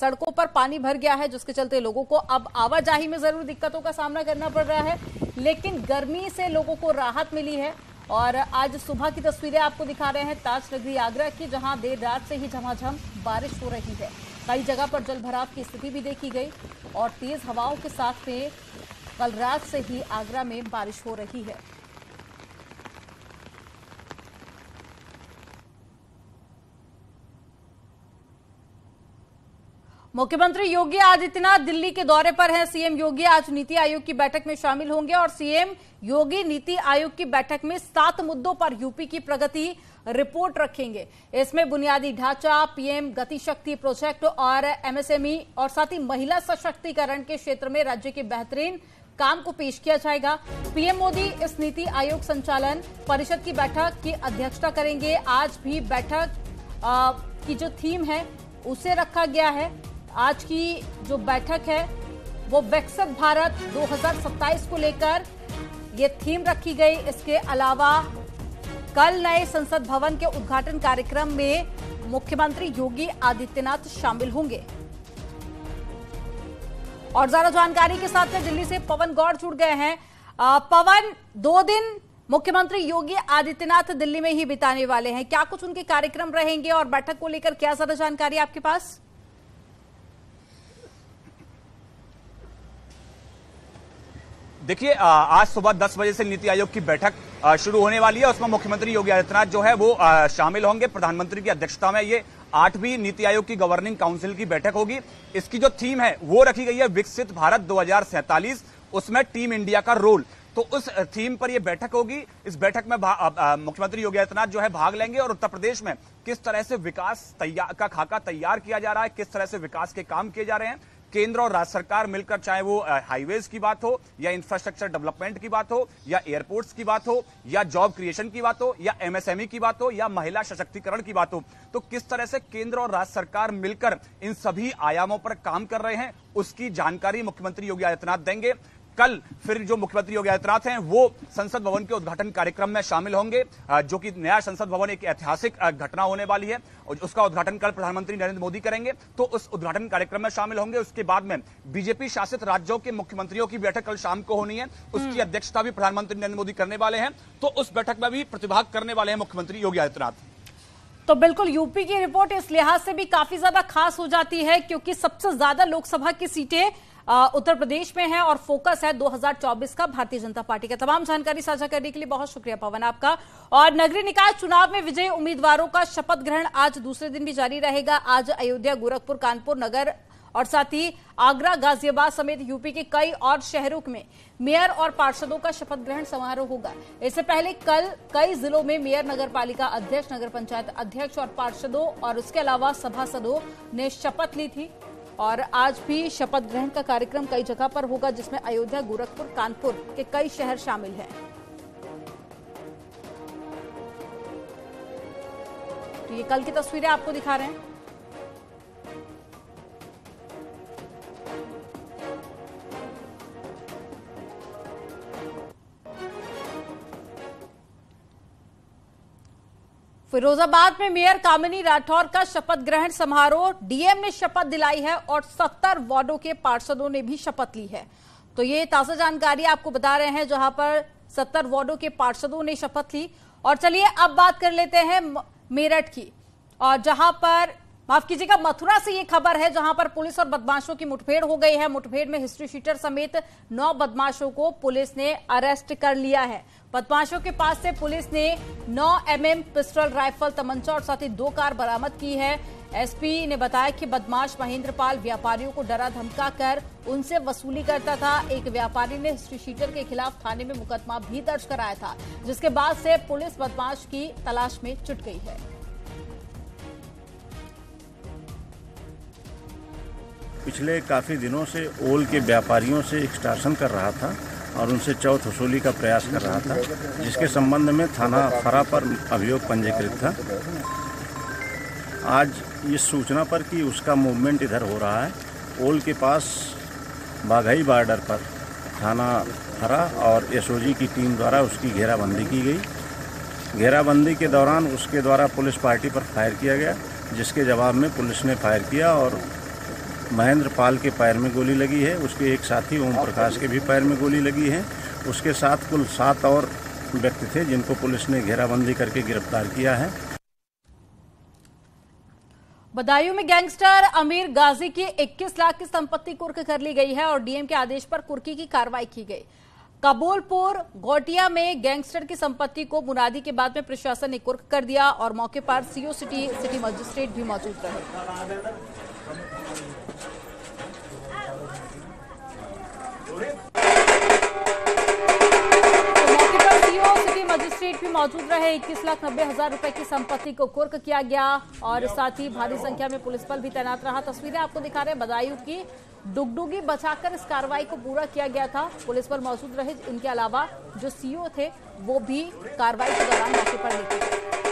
सड़कों पर पानी भर गया है, जिसके चलते लोगों को अब आवाजाही में ज़रूर दिक्कतों का सामना करना पड़ रहा है। लेकिन गर्मी से लोगों को राहत मिली है और आज सुबह की तस्वीरें आपको दिखा रहे हैं ताज नगरी आगरा की, जहाँ देर रात से ही झमाझम बारिश हो रही है। कई जगह पर जल भराव की स्थिति भी देखी गई और तेज हवाओं के साथ में कल रात से ही आगरा में बारिश हो रही है। मुख्यमंत्री योगी आदित्यनाथ दिल्ली के दौरे पर हैं। सीएम योगी आज नीति आयोग की बैठक में शामिल होंगे और सीएम योगी नीति आयोग की बैठक में सात मुद्दों पर यूपी की प्रगति रिपोर्ट रखेंगे। इसमें बुनियादी ढांचा पीएम गति शक्ति प्रोजेक्ट और एमएसएमई और साथ ही महिला सशक्तिकरण के क्षेत्र में राज्य के बेहतरीन काम को पेश किया जाएगा। पीएम मोदी इस नीति आयोग संचालन परिषद की बैठक की अध्यक्षता करेंगे। आज भी बैठक आ, की जो थीम है उसे रखा गया है। आज की जो बैठक है, वो विकसित भारत 2027 को लेकर ये थीम रखी गई। इसके अलावा कल नए संसद भवन के उद्घाटन कार्यक्रम में मुख्यमंत्री योगी आदित्यनाथ शामिल होंगे। और ज़्यादा जानकारी के साथ में दिल्ली से पवन गौड़ जुड़ गए हैं। पवन, दो दिन मुख्यमंत्री योगी आदित्यनाथ दिल्ली में ही बिताने वाले हैं। क्या कुछ उनके कार्यक्रम रहेंगे और बैठक को लेकर क्या ज़्यादा जानकारी आपके पास? देखिए आज सुबह 10 बजे से नीति आयोग की बैठक शुरू होने वाली है। उसमें मुख्यमंत्री योगी आदित्यनाथ जो है वो शामिल होंगे। प्रधानमंत्री की अध्यक्षता में ये आठवीं नीति आयोग की गवर्निंग काउंसिल की बैठक होगी। इसकी जो थीम है, वो रखी गई है विकसित भारत दो उसमें टीम इंडिया का रोल। तो उस थीम पर यह बैठक होगी। इस बैठक में मुख्यमंत्री योगी आदित्यनाथ जो है भाग लेंगे और उत्तर प्रदेश में किस तरह से विकास तैयार का खाका तैयार किया जा रहा है, किस तरह से विकास के काम किए जा रहे हैं केंद्र और राज्य सरकार मिलकर, चाहे वो हाईवेज की बात हो, या इंफ्रास्ट्रक्चर डेवलपमेंट की बात हो, या एयरपोर्ट्स की बात हो, या जॉब क्रिएशन की बात हो, या एमएसएमई की बात हो, या महिला सशक्तिकरण की बात हो तो किस तरह से केंद्र और राज्य सरकार मिलकर इन सभी आयामों पर काम कर रहे हैं, उसकी जानकारी मुख्यमंत्री योगी आदित्यनाथ देंगे। कल फिर जो मुख्यमंत्री योगी आदित्यनाथ हैं वो संसद भवन के उद्घाटन कार्यक्रम में शामिल होंगे जो कि नया संसद भवन एक ऐतिहासिक घटना होने वाली है और उसका उद्घाटन कल प्रधानमंत्री नरेंद्र मोदी करेंगे। तो उस उद्घाटन कार्यक्रम में शामिल होंगे उसके बाद में बीजेपी शासित राज्यों के मुख्यमंत्रियों की बैठक कल शाम को होनी है उसकी हम्म। अध्यक्षता भी प्रधानमंत्री नरेंद्र मोदी करने वाले हैं। तो उस बैठक में भी प्रतिभाग करने वाले हैं मुख्यमंत्री योगी आदित्यनाथ। तो बिल्कुल यूपी की रिपोर्ट इस लिहाज से भी काफ़ी ज़्यादा खास हो जाती है क्योंकि सबसे ज़्यादा लोकसभा की सीटें उत्तर प्रदेश में है और फोकस है 2024 का भारतीय जनता पार्टी का। तमाम जानकारी साझा करने के लिए बहुत शुक्रिया पवन आपका। और नगरीय निकाय चुनाव में विजयी उम्मीदवारों का शपथ ग्रहण आज दूसरे दिन भी जारी रहेगा। आज अयोध्या, गोरखपुर, कानपुर, नगर और साथ ही आगरा, गाजियाबाद समेत यूपी के कई और शहरों में मेयर और पार्षदों का शपथ ग्रहण समारोह होगा। इससे पहले कल कई जिलों में मेयर नगर पालिका अध्यक्ष, नगर पंचायत अध्यक्ष और पार्षदों और उसके अलावा सभासदों ने शपथ ली थी। और आज भी शपथ ग्रहण का कार्यक्रम कई जगह पर होगा, जिसमें अयोध्या, गोरखपुर, कानपुर के कई शहर शामिल हैं। तो ये कल की तस्वीरें आपको दिखा रहे हैं। फिरोजाबाद में मेयर कामिनी राठौर का शपथ ग्रहण समारोह, डीएम ने शपथ दिलाई है और 70 वार्डो के पार्षदों ने भी शपथ ली है। तो ये ताज़ा जानकारी आपको बता रहे हैं, जहाँ पर 70 वार्डो के पार्षदों ने शपथ ली। और चलिए अब बात कर लेते हैं मेरठ की। और जहाँ पर माफ़ कीजिएगा, मथुरा से ये खबर है जहाँ पर पुलिस और बदमाशों की मुठभेड़ हो गई है। मुठभेड़ में हिस्ट्री शीटर समेत नौ बदमाशों को पुलिस ने अरेस्ट कर लिया है। बदमाशों के पास से पुलिस ने 9 एमएम पिस्टल राइफल, तमंचा और साथ ही दो कार बरामद की है। एसपी ने बताया कि बदमाश महेंद्र पाल व्यापारियों को डरा धमका कर उनसे वसूली करता था। एक व्यापारी ने हिस्ट्री शीटर के खिलाफ थाने में मुकदमा भी दर्ज कराया था, जिसके बाद से पुलिस बदमाश की तलाश में जुट गई है। पिछले काफ़ी दिनों से ओल के व्यापारियों से एक्सटार्शन कर रहा था और उनसे चौथ वसूली का प्रयास कर रहा था, जिसके संबंध में थाना फरा पर अभियोग पंजीकृत था। आज इस सूचना पर कि उसका मूवमेंट इधर हो रहा है, ओल के पास बाघई बॉर्डर पर थाना फरा और एसओजी की टीम द्वारा उसकी घेराबंदी की गई। घेराबंदी के दौरान उसके द्वारा पुलिस पार्टी पर फायर किया गया, जिसके जवाब में पुलिस ने फायर किया और महेंद्र पाल के पैर में गोली लगी है, उसके एक साथी ओम प्रकाश के भी पैर में गोली लगी है। उसके साथ कुल सात और व्यक्ति थे, जिनको पुलिस ने घेराबंदी करके गिरफ़्तार किया है। बदायूं में गैंगस्टर अमीर गाजी की 21 लाख की संपत्ति कुर्क कर ली गई है और डीएम के आदेश पर कुर्की की कार्रवाई की गई। कबूलपुर, गोटिया में गैंगस्टर की संपत्ति को मुनादी के बाद में प्रशासन ने कुर्क कर दिया और मौके पर सीओ सिटी सिटी मजिस्ट्रेट भी मौजूद रहे। तो मजिस्ट्रेट भी मौजूद रहे। इक्कीस लाख नब्बे हज़ार रुपए की संपत्ति को कुर्क किया गया और साथ ही भारी संख्या में पुलिस बल भी तैनात रहा। तस्वीरें आपको दिखा रहे हैं बदायूं की। डुगडुगी बचाकर इस कार्रवाई को पूरा किया गया था। पुलिस पर मौजूद रहे। इनके अलावा जो सीओ थे, वो भी कार्रवाई के दौरान मौके पर गए